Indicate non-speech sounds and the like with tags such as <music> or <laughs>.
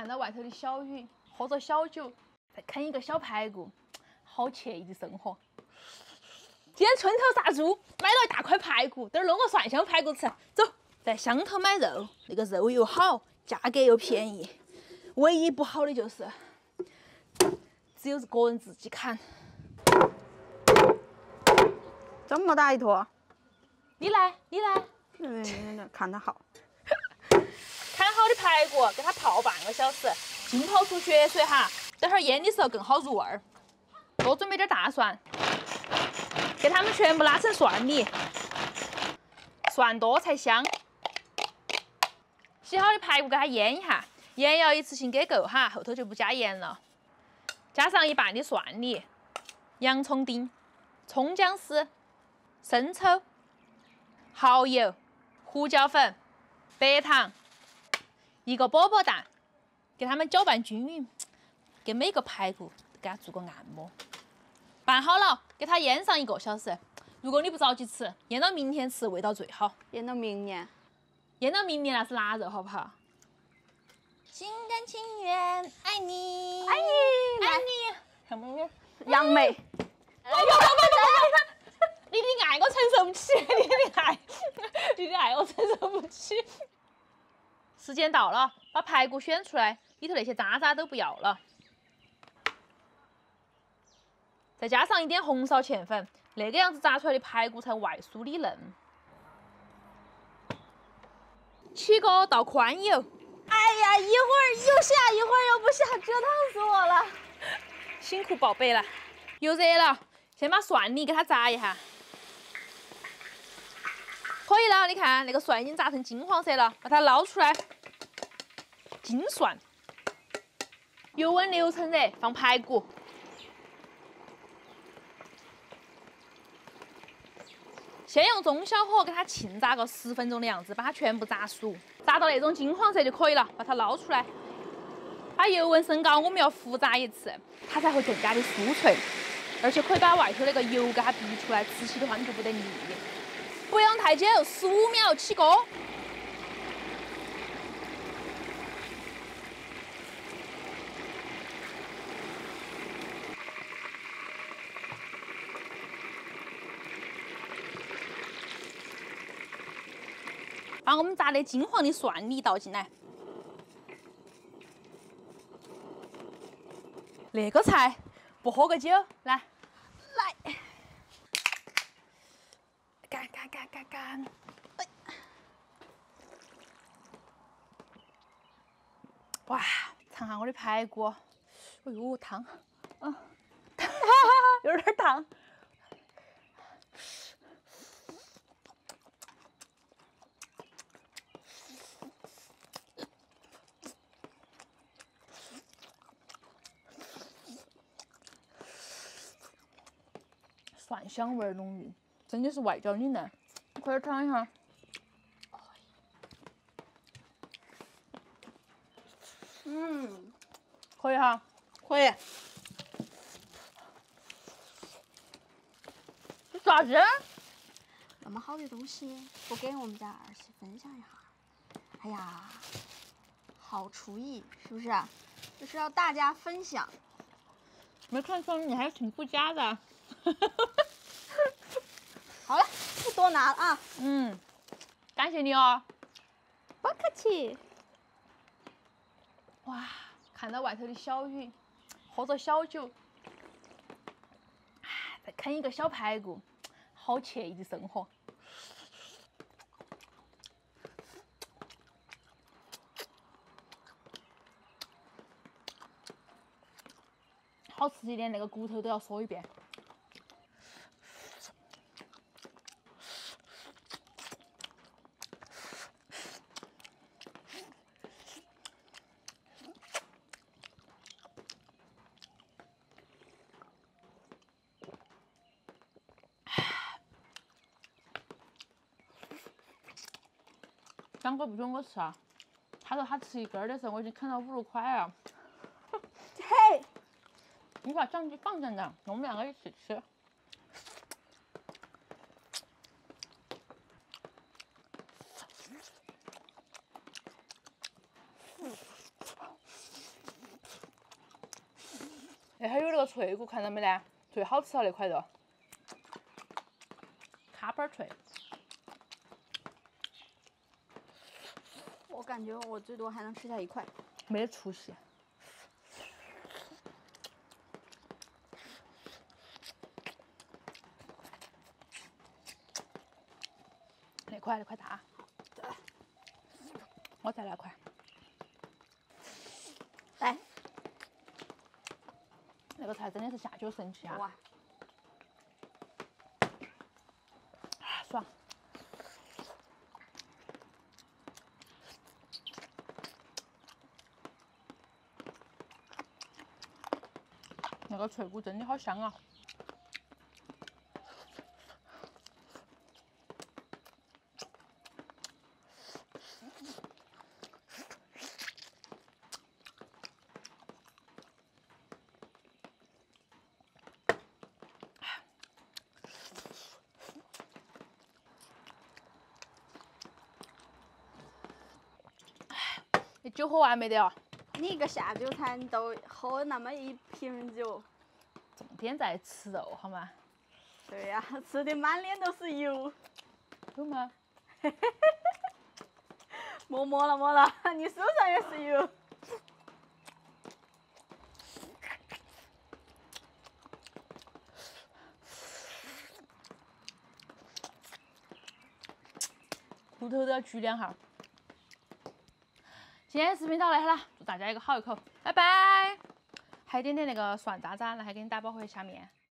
看到外头的小雨，喝着小酒，再啃一个小排骨，好惬意的生活。今天村头杀猪，买了一大块排骨，等儿弄个蒜香排骨吃。走，在乡头买肉，那个肉又好，价格又便宜。唯一不好的就是，只有个人自己砍。这么大一坨，你来，你来。嗯，看得好。排骨，给它泡半个小时，浸泡出血水哈，等会儿腌的时候更好入味儿。多准备点大蒜。给它们全部拉成蒜泥，蒜多才香。洗好的排骨给它腌一下，盐要一次性给够哈，后头就不加盐了。加上一半的蒜泥、洋葱丁、葱姜丝、生抽、蚝油、胡椒粉、白糖，一个饽饽蛋，给它们搅拌均匀，给每个排骨给它做个按摩。拌好了，给它腌上一个小时。如果你不着急吃，腌到明天吃味道最好。腌到明年，腌到明年那是腊肉，好不好？心甘情愿爱你，爱你，爱你。什么？杨梅。哎呦，不不不，你的爱我承受不起，你的爱，你的爱我承受不起。时间到了，把排骨选出来，里头那些渣渣都不要了。再加上一点红烧芡粉，那个样子炸出来的排骨才外酥里嫩。起锅倒宽油，哎呀，一会儿又下，一会儿又不下，折腾死我了。辛苦宝贝了。油热了，先把蒜泥给它炸一下。可以了，你看那个蒜已经炸成金黄色了，把它捞出来。金蒜，油温六成热，放排骨。先用中小火给它浸炸个十分钟的样子，把它全部炸熟，炸到那种金黄色就可以了，把它捞出来。把油温升高，我们要复炸一次，它才会更加的酥脆，而且可以把外头那个油给它逼出来，吃起的话你就不得腻。不用太久，十五秒起锅。把我们炸的金黄的蒜泥倒进来，那个菜不喝个酒，来，来，哇，尝下我的排骨，哎呦烫，啊，<laughs> 有点烫。蒜香味浓郁，真的是外焦里嫩。快点尝一下。嗯，可以哈，可以。这啥子？那么好的东西，不给我们家儿媳分享一下？哎呀，好厨艺是不是？就是要大家分享。没看出你还挺顾家的。<laughs> <laughs> 好了，不多拿了啊。嗯，感谢你哦。不客气。哇，看到外头的小雨，喝着小酒，再啃一个小排骨，好惬意的生活。好吃一点，那个骨头都要嗦一遍。张哥不准我吃啊！他说他吃一根的时候，我已经啃了五六块了。嘿，你把相机放在那，我们两个一起吃。哎，还有那个脆骨，看到没得？最好吃了那块肉，卡板脆。我感觉我最多还能吃下一块。没得出息。那块那块大，我再来块。来，那个菜真的是下酒神器啊！哇，爽。那个脆骨真的好香啊！你酒喝完没得哦？你一个下酒餐都喝那么一瓶酒，重点在吃肉好吗？对呀、<laughs> 吃的满脸都是油。有吗？<laughs> 摸摸了摸了，<laughs> 你手上也是油。骨头都要举两下。今天视频到这哈了，祝大家一个好胃口，拜拜！还有点点那个蒜渣渣，来还给你打包回去下面。